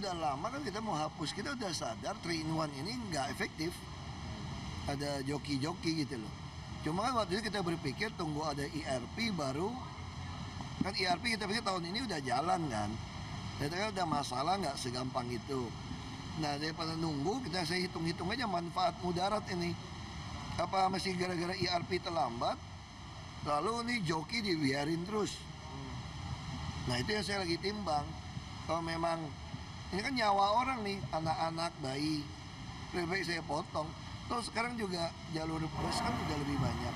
udah lama kan kita mau hapus. Kita udah sadar 3 in 1 ini nggak efektif. Ada joki-joki gitu loh. Cuma kan waktu itu kita berpikir tunggu ada IRP baru. Kan IRP kita pikir tahun ini udah jalan kan. Itu kan udah masalah nggak segampang itu. Nah daripada nunggu kita saya hitung-hitung aja manfaat mudarat ini. Apa masih gara-gara IRP terlambat? Lalu ini joki dibiarin terus. Nah itu yang saya lagi timbang. Kalau memang ini kan nyawa orang nih anak-anak bayi. Lebih baik saya potong. Terus sekarang juga jalur bus kan udah lebih banyak